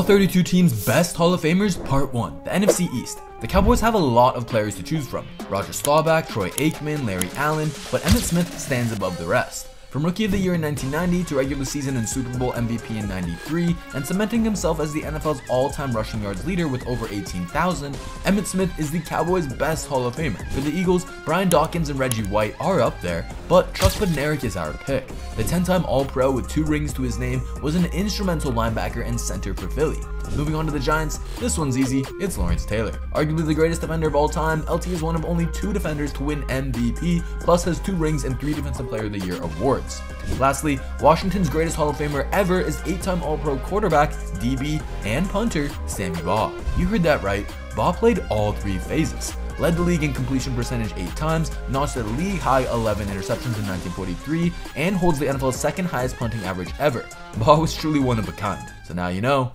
All 32 teams' best Hall of Famers, Part 1, the NFC East. The Cowboys have a lot of players to choose from. Roger Staubach, Troy Aikman, Larry Allen, but Emmitt Smith stands above the rest. From Rookie of the Year in 1990 to regular season and Super Bowl MVP in 93, and cementing himself as the NFL's all-time rushing yards leader with over 18,000, Emmitt Smith is the Cowboys' best Hall of Famer. For the Eagles, Brian Dawkins and Reggie White are up there, but Chuck Bednarik is our pick. The 10-time All-Pro with two rings to his name was an instrumental linebacker and center for Philly. Moving on to the Giants, this one's easy, it's Lawrence Taylor. Arguably the greatest defender of all time, LT is one of only two defenders to win MVP, plus has two rings and three Defensive Player of the Year awards. Lastly, Washington's greatest Hall of Famer ever is 8-time All-Pro quarterback, DB, and punter, Sammy Baugh. You heard that right, Baugh played all three phases led the league in completion percentage 8 times, notched a league high 11 interceptions in 1943, and holds the NFL's second highest punting average ever. Baugh was truly one of a kind, so now you know.